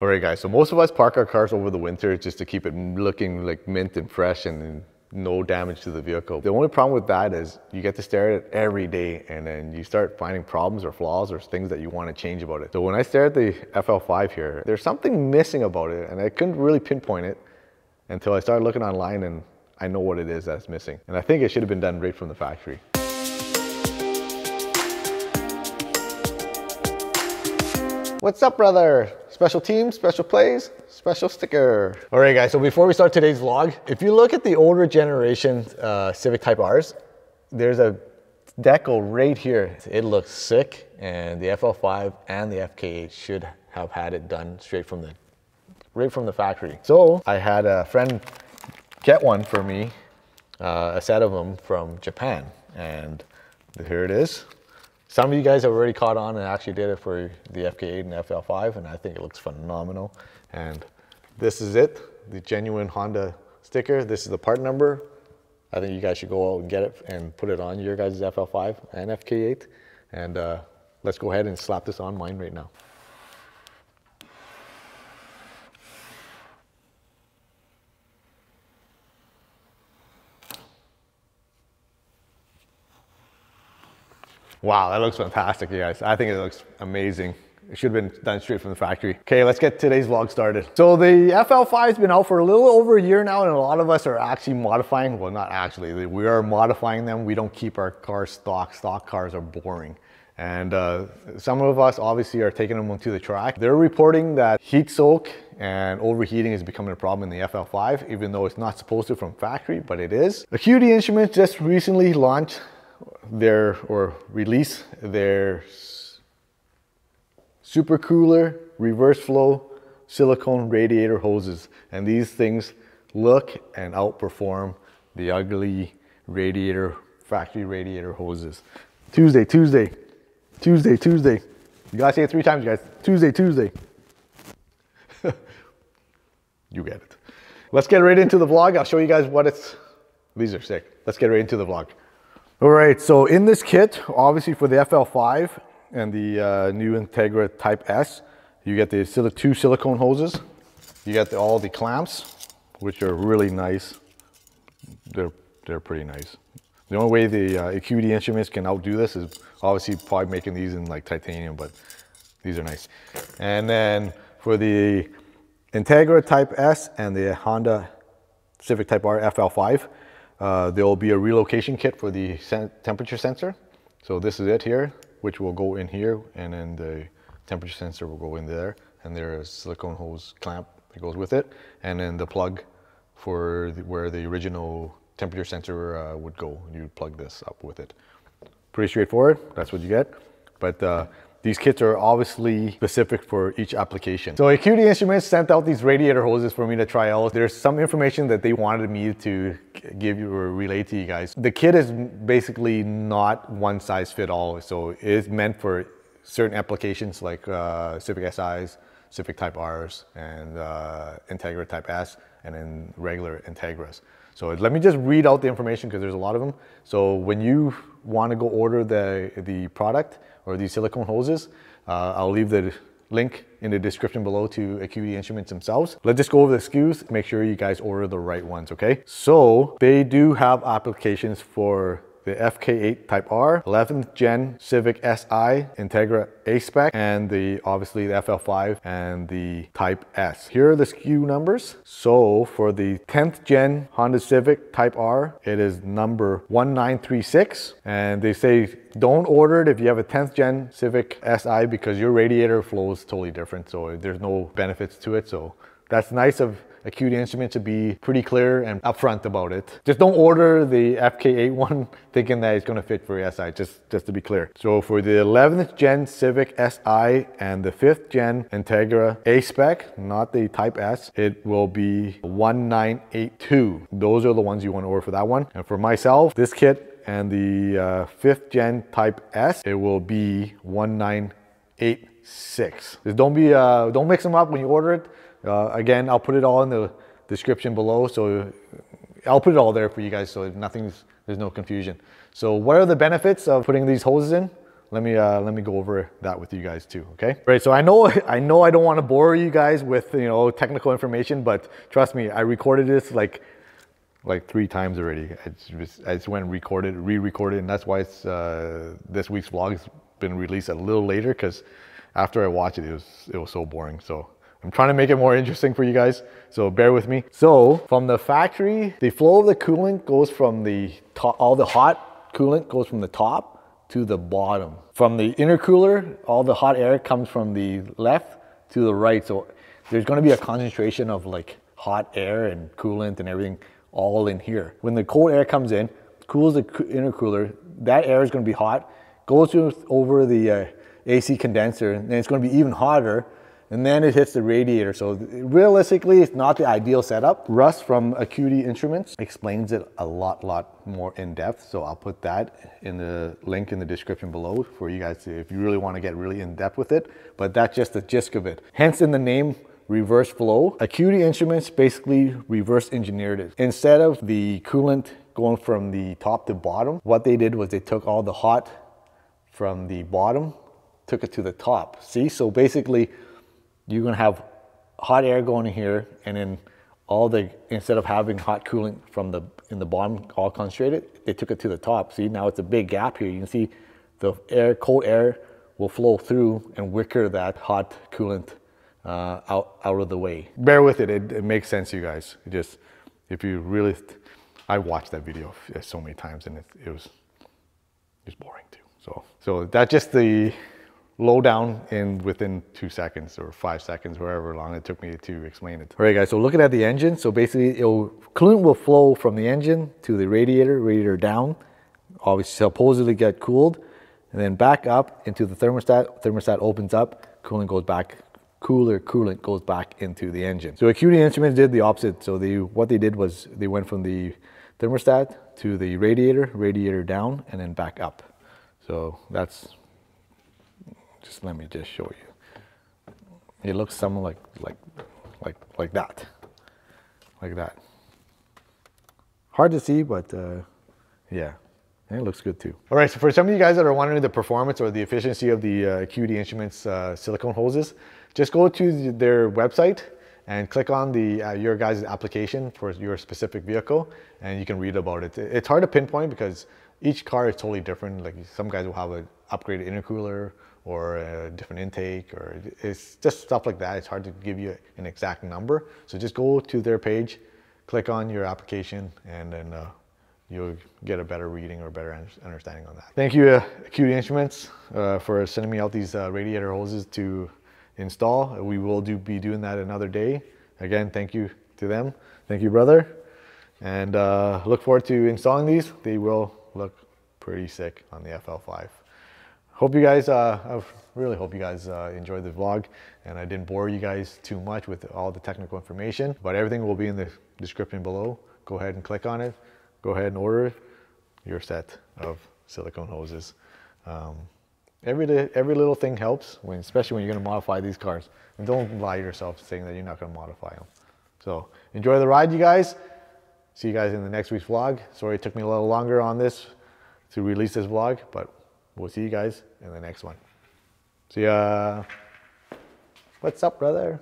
All right guys, so most of us park our cars over the winter just to keep it looking like mint and fresh and no damage to the vehicle. The only problem with that is you get to stare at it every day and then you start finding problems or flaws or things that you want to change about it. So when I stare at the FL5 here, there's something missing about it and I couldn't really pinpoint it until I started looking online and I know what it is that's missing. And I think it should have been done right from the factory. What's up, brother? Special team, special plays, special sticker. All right, guys, so before we start today's vlog, if you look at the older generation uh, Civic Type Rs, there's a decal right here. It looks sick, and the FL5 and the FK8 should have had it done straight from the right from the factory. So I had a friend get one for me, uh, a set of them from Japan, and here it is. Some of you guys have already caught on and actually did it for the FK8 and FL5, and I think it looks phenomenal. And this is it, the genuine Honda sticker. This is the part number. I think you guys should go out and get it and put it on your guys' FL5 and FK8. And uh, let's go ahead and slap this on mine right now. Wow, that looks fantastic, you guys. I think it looks amazing. It should have been done straight from the factory. Okay, let's get today's vlog started. So the FL5 has been out for a little over a year now and a lot of us are actually modifying, well not actually, we are modifying them. We don't keep our cars stock. Stock cars are boring. And uh, some of us obviously are taking them to the track. They're reporting that heat soak and overheating is becoming a problem in the FL5, even though it's not supposed to from factory, but it is. Acuity Instruments just recently launched their or release their super cooler reverse flow silicone radiator hoses. And these things look and outperform the ugly radiator factory radiator hoses. Tuesday tuesday tuesday tuesday. You gotta say it three times guys. Tuesday tuesday. You get it. Let's get right into the vlog. I'll show you guys what it's these are sick. Let's get right into the vlog all right, so in this kit, obviously for the FL5 and the uh, new Integra Type S, you get the two silicone hoses. You get the, all the clamps, which are really nice. They're, they're pretty nice. The only way the uh, Acuity Instruments can outdo this is obviously probably making these in like titanium, but these are nice. And then for the Integra Type S and the Honda Civic Type R FL5, uh, there will be a relocation kit for the temperature sensor. So this is it here, which will go in here, and then the temperature sensor will go in there, and there's a silicone hose clamp that goes with it, and then the plug for the, where the original temperature sensor uh, would go. You plug this up with it. Pretty straightforward, that's what you get. But uh, these kits are obviously specific for each application. So Acuity Instruments sent out these radiator hoses for me to try out. There's some information that they wanted me to give you or relay to you guys. The kit is basically not one size fit all. So it is meant for certain applications like uh, Civic SIs, Civic Type Rs, and uh, Integra Type S, and then regular Integras. So let me just read out the information because there's a lot of them. So when you want to go order the, the product, or these silicone hoses. Uh, I'll leave the link in the description below to Acuity Instruments themselves. Let's just go over the SKUs, make sure you guys order the right ones, okay? So they do have applications for the FK8 Type R, 11th Gen Civic Si Integra A-Spec, and the obviously the FL5 and the Type S. Here are the SKU numbers. So for the 10th Gen Honda Civic Type R, it is number 1936, and they say don't order it if you have a 10th Gen Civic Si because your radiator flow is totally different, so there's no benefits to it. So that's nice of Acuity Instrument to be pretty clear and upfront about it. Just don't order the FK8 one thinking that it's gonna fit for your SI, just, just to be clear. So for the 11th gen Civic SI and the 5th gen Integra A-Spec, not the Type S, it will be 1982. Those are the ones you wanna order for that one. And for myself, this kit and the uh, 5th gen Type S, it will be 1986. Just don't be, uh, don't mix them up when you order it. Uh, again, I'll put it all in the description below. So I'll put it all there for you guys so nothing's, there's no confusion. So what are the benefits of putting these hoses in? let me uh, let me go over that with you guys too. Okay. Right. So I know I know I don't want to bore you guys with you know technical information, but trust me, I recorded this like like three times already. I just, I just went and recorded, re-recorded, and that's why it's uh, this week's vlog has been released a little later because after I watched it, it was it was so boring. So I'm trying to make it more interesting for you guys, so bear with me. So from the factory, the flow of the coolant goes from the top, all the hot coolant goes from the top to the bottom. From the intercooler, all the hot air comes from the left to the right. So there's gonna be a concentration of like hot air and coolant and everything all in here. When the cold air comes in, cools the intercooler, that air is gonna be hot, goes over the uh, AC condenser, and then it's gonna be even hotter, and then it hits the radiator. So realistically, it's not the ideal setup. Russ from Acuity Instruments explains it a lot, lot more in depth. So I'll put that in the link in the description below for you guys to, if you really want to get really in depth with it. But that's just the gist of it. Hence in the name, reverse flow. Acuity Instruments basically reverse engineered it. Instead of the coolant going from the top to bottom, what they did was they took all the hot from the bottom, took it to the top. See, so basically you're gonna have hot air going in here and then all the, instead of having hot coolant from the, in the bottom all concentrated, they took it to the top. See, now it's a big gap here. You can see the air, cold air will flow through and wicker that hot coolant uh, out, out of the way. Bear with it, it, it makes sense you guys. It just, if you really, I watched that video so many times and it, it was just boring too. So, so that's just the, low down in within two seconds or five seconds, wherever long it took me to explain it. All right guys, so looking at the engine, so basically it'll, coolant will flow from the engine to the radiator, radiator down, obviously supposedly get cooled, and then back up into the thermostat, thermostat opens up, coolant goes back, cooler coolant goes back into the engine. So Acuity Instruments did the opposite. So they, what they did was they went from the thermostat to the radiator, radiator down, and then back up. So that's just let me just show you. It looks something like like like like that, like that. Hard to see, but uh, yeah, it looks good too. All right, so for some of you guys that are wondering the performance or the efficiency of the uh, Acuity Instruments uh, silicone hoses, just go to their website and click on the uh, your guys' application for your specific vehicle, and you can read about it. It's hard to pinpoint because each car is totally different. Like some guys will have an upgraded intercooler or a different intake or it's just stuff like that. It's hard to give you an exact number. So just go to their page, click on your application and then uh, you'll get a better reading or better understanding on that. Thank you uh, Acuity Instruments uh, for sending me out these uh, radiator hoses to install. We will do be doing that another day. Again, thank you to them. Thank you, brother. And uh, look forward to installing these. They will look pretty sick on the FL5 hope you guys, uh, I really hope you guys uh, enjoyed the vlog and I didn't bore you guys too much with all the technical information, but everything will be in the description below. Go ahead and click on it. Go ahead and order your set of silicone hoses. Um, every, every little thing helps, when, especially when you're gonna modify these cars. And don't lie to yourself saying that you're not gonna modify them. So enjoy the ride, you guys. See you guys in the next week's vlog. Sorry it took me a little longer on this to release this vlog, but We'll see you guys in the next one. See ya. What's up, brother?